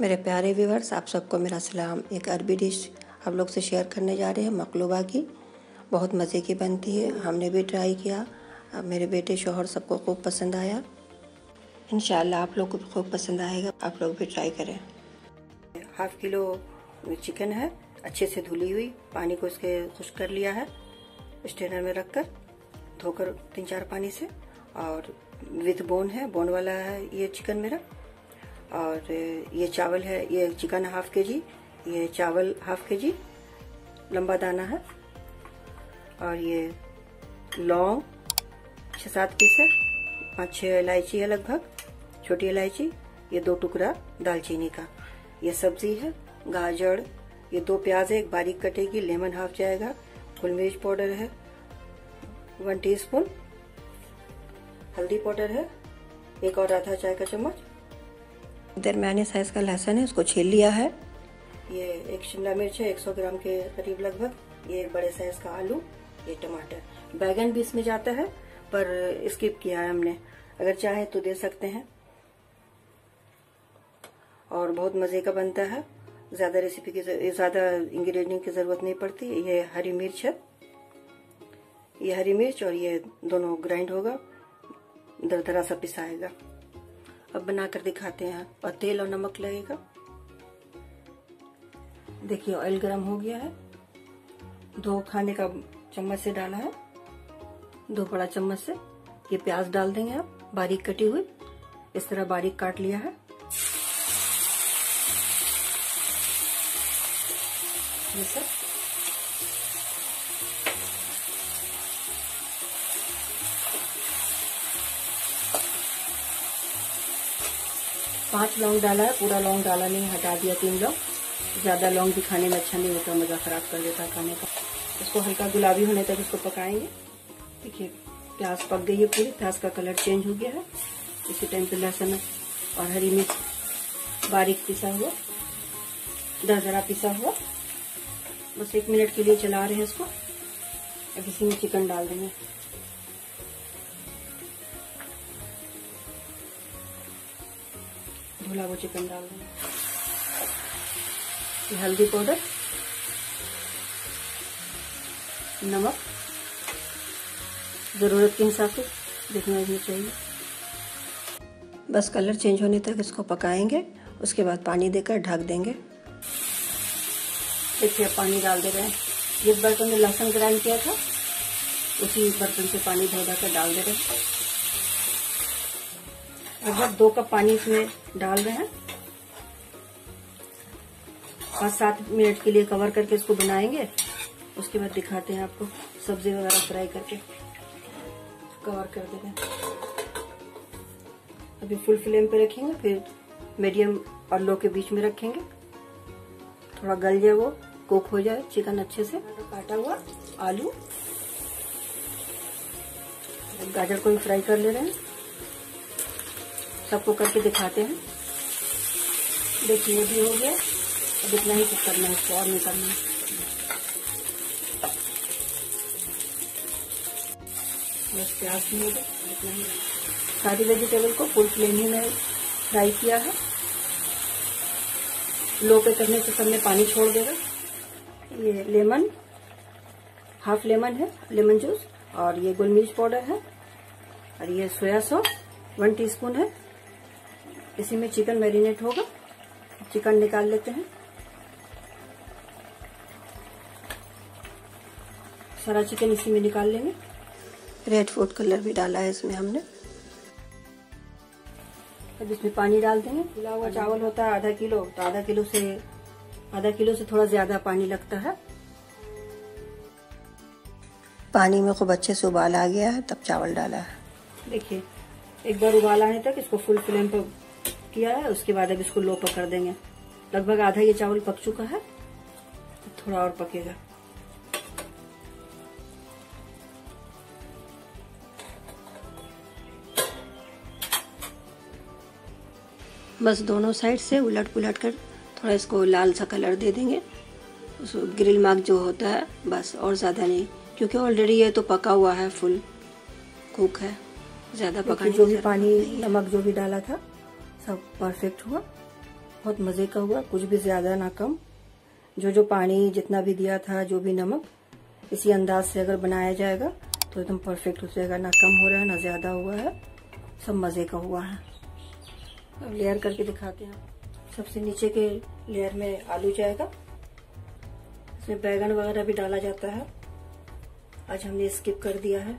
मेरे प्यारे व्यूवर्स, आप सबको मेरा सलाम। एक अरबी डिश हम लोग से शेयर करने जा रहे हैं मकलूबा की। बहुत मज़े की बनती है। हमने भी ट्राई किया। मेरे बेटे शोहर सबको खूब पसंद आया। इन आप लोग को भी खूब पसंद आएगा। आप लोग भी ट्राई करें। हाफ़ किलो चिकन है। अच्छे से धुली हुई। पानी को इसके खुश्क कर लिया है। स्टेनर में रख कर धोकर तीन चार पानी से। और विथ बोन है। बोन वाला है ये चिकन मेरा। और ये चावल है, ये चिकन हाफ़ के जी ये चावल हाफ़ के जी लंबा दाना है, और ये लौंग छः सात पीस है पाँच छः इलायची है लगभग, छोटी इलायची, ये दो टुकड़ा दालचीनी का। ये सब्ज़ी है, गाजर, ये दो प्याज है, एक बारीक कटेगी, लेमन हाफ़ जाएगा फुल मिर्च पाउडर है, वन टीस्पून, हल्दी पाउडर है, एक और आधा चाय का चम्मच दरमियाने साइज़ का लहसुन है, उसको छील लिया है। ये एक शिमला मिर्च है 100 ग्राम के करीब लगभग। ये बड़े साइज़ का आलू, ये टमाटर। बैगन भी इसमें जाता है, पर स्किप किया है हमने। अगर चाहे तो दे सकते हैं। और बहुत मज़े का बनता है। ज़्यादा रेसिपी की ज़्यादा इंग्रेडिएंट की ज़रूरत नहीं पड़ती। ये हरी मिर्च है। ये हरी मिर्च और ये दोनों ग्राइंड होगा। दरदरा सा पिसाएगा। अब बनाकर दिखाते हैं। और तेल और नमक लगेगा। देखिए ऑयल गरम हो गया है। दो खाने का चम्मच से डाला है। दो बड़ा चम्मच से। ये प्याज डाल देंगे आप, बारीक कटी हुई। इस तरह बारीक काट लिया है। ये सब। पाँच लौंग डाला है, पूरा लौंग डाला नहीं, हटा दिया तीन लौंग। ज़्यादा लौंग भी खाने में अच्छा नहीं होता, मज़ा खराब कर देता खाने का। इसको हल्का गुलाबी होने तक इसको पकाएँगे। देखिए, प्याज पक गई है पूरी, प्याज का कलर चेंज हो गया है। इसी टाइम पे लहसुन और हरी मिर्च बारीक पिसा हुआ, दरदरा पिसा हुआ। बस एक मिनट के लिए चला रहे हैं इसको। अब इसी में चिकन डाल देंगे। धुला वो चिकन डाल देंगे। हल्दी पाउडर नमक ज़रूरत के हिसाब से देखना भी चाहिए। बस कलर चेंज होने तक इसको पकाएँगे उसके बाद पानी देकर ढक देंगे। देखिए पानी डाल दे रहे हैं। जिस बर्तन में लहसुन ग्राइंड किया था उसी बर्तन से पानी धो कर डाल दे रहे हैं। लगभग दो कप पानी इसमें डाल रहे हैं। पाँच सात मिनट के लिए कवर करके इसको बनाएँगे। उसके बाद दिखाते हैं आपको सब्ज़ी वगैरह फ्राई करके। कवर कर देंगे अभी फुल फ्लेम पे रखेंगे, फिर मीडियम और लो के बीच में रखेंगे। थोड़ा गल जाए वो, कुक हो जाए चिकन अच्छे से। काटा हुआ आलू। गाजर को भी फ्राई कर ले रहे हैं। सबको करके दिखाते हैं। देखिए भी हो गया। अब इतना ही कुक करना है, इसको और नहीं करना है। बस प्याज भी होगा, इतना ही। सारी वेजिटेबल को फुल फ्लेम ही में फ्राई किया है। लो पे करने से सब में पानी छोड़ देगा। ये लेमन हाफ़ लेमन है लेमन जूस और ये गोल मिर्च पाउडर है। और ये सोया सॉस वन टीस्पून है। इसी में चिकन मैरिनेट होगा। चिकन निकाल लेते हैं। सारा चिकन इसी में निकाल लेंगे। रेड फ़ूड कलर भी डाला है इसमें हमने। अब इसमें पानी डाल देंगे। खुला हुआ चावल होता है आधा किलो तो आधा किलो से आधा किलो से थोड़ा ज़्यादा पानी लगता है। पानी में खूब अच्छे से उबाल आ गया है तब चावल डाला है। देखिए एक बार उबाल आने तक इसको फुल फ्लेम पर किया है उसके बाद अब इसको लो पकड़ देंगे। लगभग आधा ये चावल पक चुका है थोड़ा और पकेगा। बस दोनों साइड से उलट पुलट कर थोड़ा इसको लाल सा कलर दे देंगे। उस ग्रिल मार्क जो होता है बस और ज़्यादा नहीं क्योंकि ऑलरेडी ये तो पका हुआ है फुल कुक है ज़्यादा पका जो भी पानी नमक जो भी डाला था सब परफेक्ट हुआ। बहुत मज़े का हुआ, कुछ भी ज़्यादा ना कम। जो जो पानी जितना भी दिया था, जो भी नमक, इसी अंदाज से अगर बनाया जाएगा तो एकदम परफेक्ट हो जाएगा। ना कम हो रहा है, ना ज़्यादा हुआ है। सब मज़े का हुआ है। अब लेयर करके दिखाते हैं। सबसे नीचे के लेयर में आलू जाएगा। इसमें बैगन वगैरह भी डाला जाता है। आज हमने स्किप कर दिया है।